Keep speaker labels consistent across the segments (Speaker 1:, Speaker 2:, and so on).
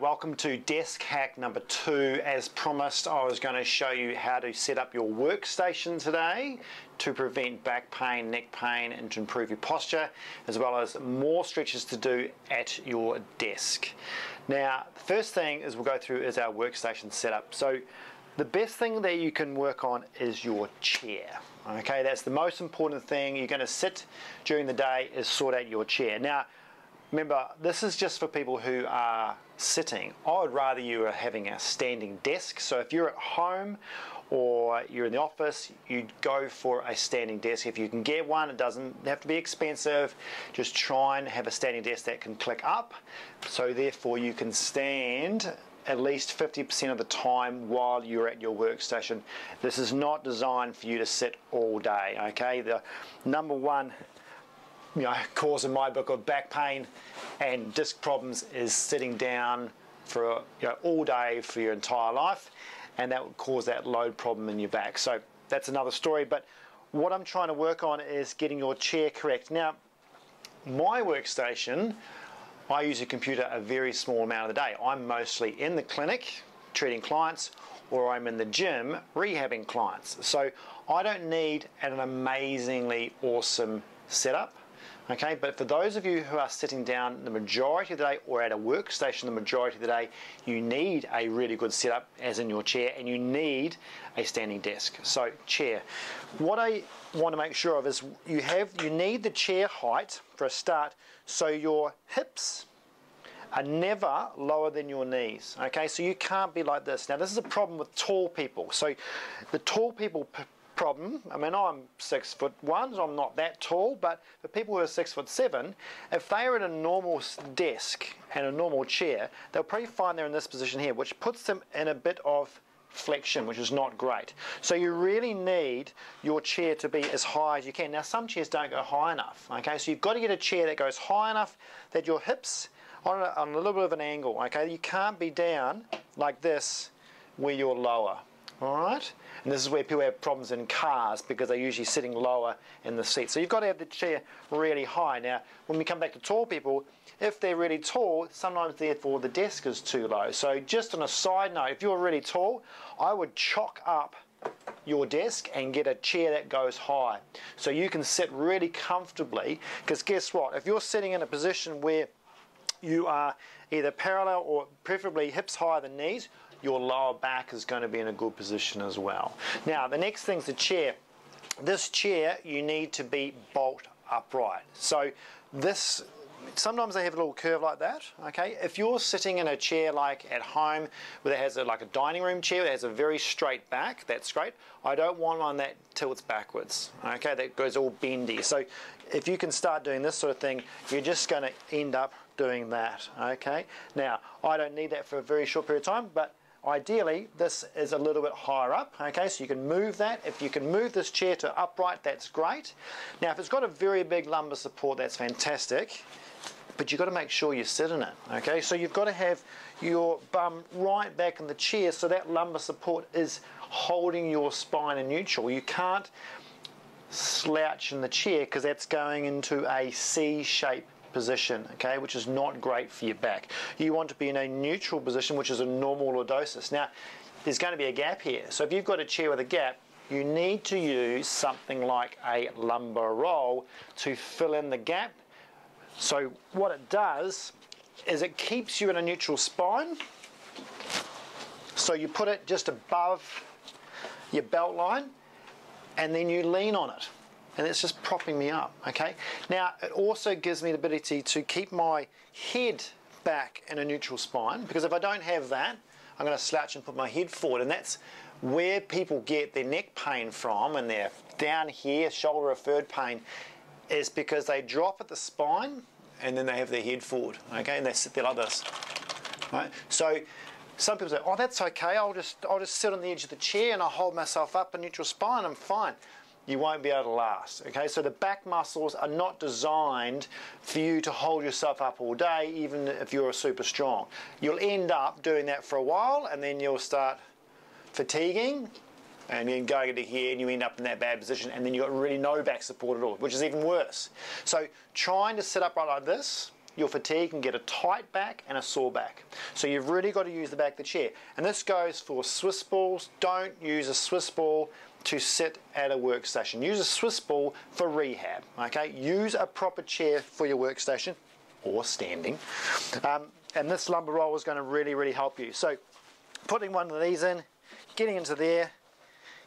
Speaker 1: Welcome to desk hack number two. As promised, I was going to show you how to set up your workstation today to prevent back pain, neck pain, and to improve your posture, as well as more stretches to do at your desk. Now, the first thing is we'll go through is our workstation setup. So, the best thing that you can work on is your chair. Okay, that's the most important thing. You're going to sit during the day is sort out your chair. Now, Remember, this is just for people who are sitting. I would rather you are having a standing desk. So if you're at home or you're in the office, you'd go for a standing desk. If you can get one, it doesn't have to be expensive. Just try and have a standing desk that can click up. So therefore you can stand at least 50% of the time while you're at your workstation. This is not designed for you to sit all day, okay? The number one you know, cause in my book of back pain and disc problems is sitting down for you know, all day for your entire life and that would cause that load problem in your back. So that's another story but what I'm trying to work on is getting your chair correct. Now my workstation I use a computer a very small amount of the day. I'm mostly in the clinic treating clients or I'm in the gym rehabbing clients. So I don't need an amazingly awesome setup. Okay, but for those of you who are sitting down the majority of the day or at a workstation the majority of the day, you need a really good setup as in your chair and you need a standing desk. So chair. What I want to make sure of is you have you need the chair height for a start so your hips are never lower than your knees. Okay, so you can't be like this. Now this is a problem with tall people. So the tall people problem. I mean, I'm six foot one, so I'm not that tall, but for people who are six foot seven, if they are at a normal desk and a normal chair, they'll probably find they're in this position here, which puts them in a bit of flexion, which is not great. So you really need your chair to be as high as you can. Now, some chairs don't go high enough, okay? So you've got to get a chair that goes high enough that your hips on a, on a little bit of an angle, okay? You can't be down like this where you're lower, all right? And this is where people have problems in cars because they're usually sitting lower in the seat. So you've got to have the chair really high. Now, when we come back to tall people, if they're really tall, sometimes therefore the desk is too low. So just on a side note, if you're really tall, I would chalk up your desk and get a chair that goes high. So you can sit really comfortably because guess what? If you're sitting in a position where you are either parallel or preferably hips higher than knees, your lower back is going to be in a good position as well. Now, the next thing is the chair. This chair, you need to be bolt upright. So this sometimes they have a little curve like that okay if you're sitting in a chair like at home where it has a, like a dining room chair that has a very straight back that's great I don't want one that tilts backwards okay that goes all bendy so if you can start doing this sort of thing you're just going to end up doing that okay now I don't need that for a very short period of time but Ideally, this is a little bit higher up, okay, so you can move that. If you can move this chair to upright, that's great. Now, if it's got a very big lumbar support, that's fantastic, but you've got to make sure you sit in it, okay? So you've got to have your bum right back in the chair so that lumbar support is holding your spine in neutral. You can't slouch in the chair because that's going into a C shape position, okay, which is not great for your back. You want to be in a neutral position, which is a normal lordosis. Now, there's going to be a gap here. So if you've got a chair with a gap, you need to use something like a lumbar roll to fill in the gap. So what it does is it keeps you in a neutral spine. So you put it just above your belt line and then you lean on it and it's just propping me up, okay? Now, it also gives me the ability to keep my head back in a neutral spine, because if I don't have that, I'm gonna slouch and put my head forward, and that's where people get their neck pain from, and their down here, shoulder referred pain, is because they drop at the spine, and then they have their head forward, okay? And they sit there like this, right? So, some people say, oh, that's okay, I'll just, I'll just sit on the edge of the chair and I'll hold myself up in neutral spine, I'm fine you won't be able to last. Okay, so the back muscles are not designed for you to hold yourself up all day, even if you're super strong. You'll end up doing that for a while and then you'll start fatiguing and then going into here and you end up in that bad position and then you've got really no back support at all, which is even worse. So trying to sit up right like this, your fatigue can get a tight back and a sore back. So you've really got to use the back of the chair. And this goes for Swiss balls. Don't use a Swiss ball to sit at a workstation. Use a Swiss ball for rehab, okay? Use a proper chair for your workstation or standing. Um, and this lumbar roll is going to really, really help you. So putting one of these in, getting into there,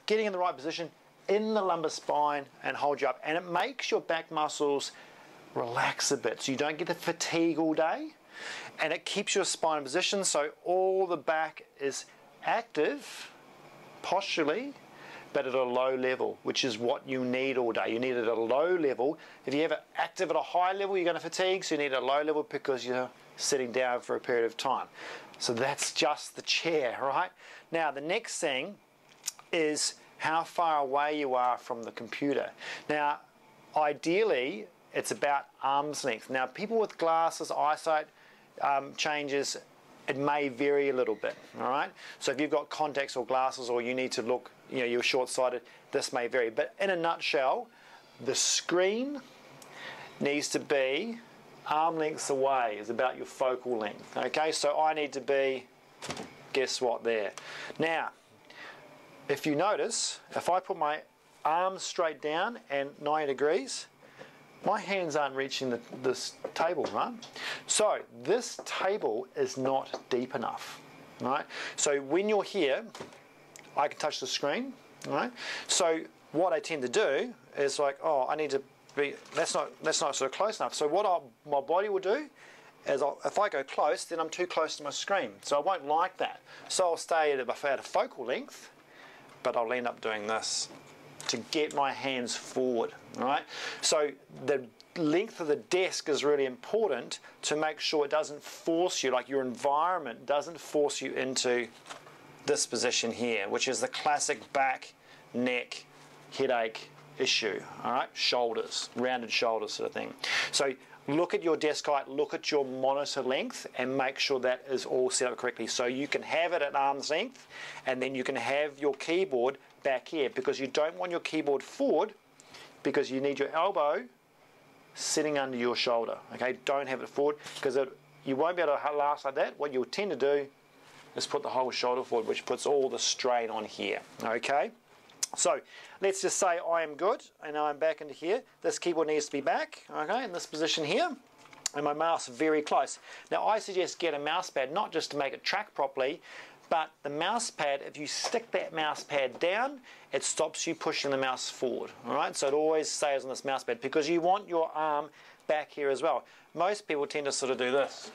Speaker 1: getting in the right position in the lumbar spine and hold you up. And it makes your back muscles relax a bit so you don't get the fatigue all day. And it keeps your spine in position so all the back is active posturally but at a low level, which is what you need all day. You need it at a low level. If you have it active at a high level, you're going to fatigue, so you need a low level because you're sitting down for a period of time. So that's just the chair, right? Now, the next thing is how far away you are from the computer. Now, ideally, it's about arm's length. Now, people with glasses, eyesight um, changes, it may vary a little bit, all right? So if you've got contacts or glasses or you need to look, you know, you're short-sighted, this may vary. But in a nutshell, the screen needs to be arm lengths away is about your focal length, okay? So I need to be, guess what, there. Now, if you notice, if I put my arms straight down and 90 degrees, my hands aren't reaching the, this table, right? So this table is not deep enough, right? So when you're here, I can touch the screen, right? So what I tend to do is like, oh, I need to be, that's not, that's not sort of close enough. So what I, my body will do is I'll, if I go close, then I'm too close to my screen. So I won't like that. So I'll stay at a, at a focal length, but I'll end up doing this to get my hands forward, right? So the length of the desk is really important to make sure it doesn't force you, like your environment doesn't force you into this position here, which is the classic back, neck, headache issue, all right? Shoulders, rounded shoulders sort of thing. So look at your desk height, look at your monitor length and make sure that is all set up correctly. So you can have it at arm's length and then you can have your keyboard back here because you don't want your keyboard forward because you need your elbow sitting under your shoulder. Okay, don't have it forward because you won't be able to last like that. What you'll tend to do is put the whole shoulder forward, which puts all the strain on here. Okay, so let's just say I am good and I'm back into here. This keyboard needs to be back, okay, in this position here. And my mouse very close. Now I suggest get a mouse pad, not just to make it track properly, but the mouse pad, if you stick that mouse pad down, it stops you pushing the mouse forward. All right, so it always stays on this mouse pad because you want your arm back here as well. Most people tend to sort of do this.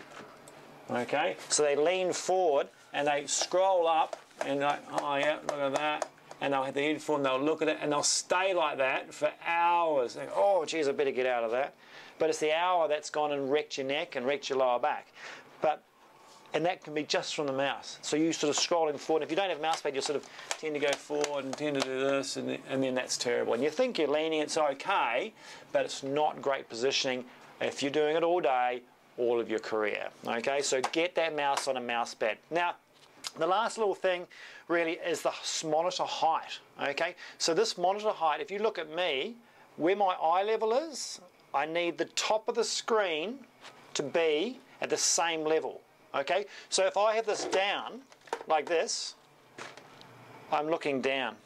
Speaker 1: Okay, so they lean forward and they scroll up and like, oh yeah, look at that. And they'll have the headphone, they'll look at it and they'll stay like that for hours. Oh, geez, I better get out of that. But it's the hour that's gone and wrecked your neck and wrecked your lower back. But and that can be just from the mouse. So you sort of scrolling forward. If you don't have a mouse pad, you sort of tend to go forward and tend to do this, and, and then that's terrible. And you think you're leaning, it's okay, but it's not great positioning if you're doing it all day, all of your career. Okay, so get that mouse on a mouse pad. Now, the last little thing really is the monitor height. Okay, so this monitor height, if you look at me, where my eye level is, I need the top of the screen to be at the same level. Okay, so if I have this down like this, I'm looking down.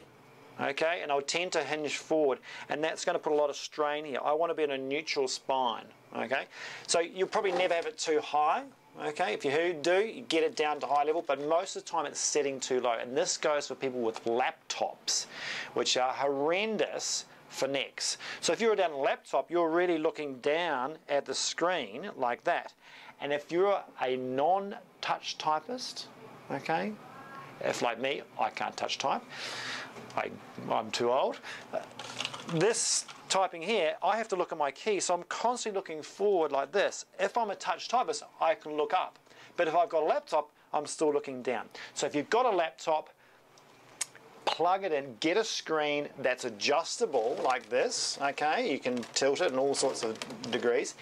Speaker 1: Okay, and I'll tend to hinge forward, and that's going to put a lot of strain here. I want to be in a neutral spine. Okay, so you'll probably never have it too high. Okay, if you do, you get it down to high level, but most of the time it's setting too low. And this goes for people with laptops, which are horrendous for necks. So if you're down a laptop, you're really looking down at the screen like that. And if you're a non-touch typist, okay, if like me, I can't touch type, I, I'm too old, this typing here, I have to look at my key, so I'm constantly looking forward like this. If I'm a touch typist, I can look up. But if I've got a laptop, I'm still looking down. So if you've got a laptop, plug it in, get a screen that's adjustable like this, okay? You can tilt it in all sorts of degrees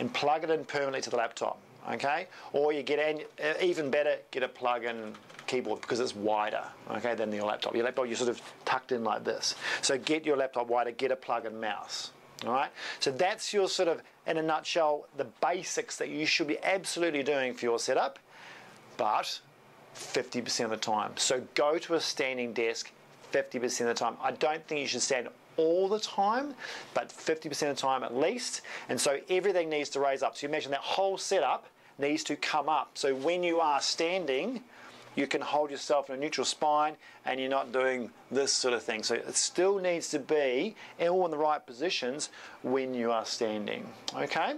Speaker 1: and plug it in permanently to the laptop okay? Or you get, an, even better, get a plug-in keyboard because it's wider, okay, than your laptop. Your laptop, you're sort of tucked in like this. So get your laptop wider, get a plug-in mouse, All right, so that's your sort of, in a nutshell, the basics that you should be absolutely doing for your setup, but 50% of the time. So go to a standing desk 50% of the time. I don't think you should stand all the time, but 50% of the time at least. And so everything needs to raise up. So you imagine that whole setup needs to come up. So when you are standing, you can hold yourself in a neutral spine and you're not doing this sort of thing. So it still needs to be all in the right positions when you are standing. Okay?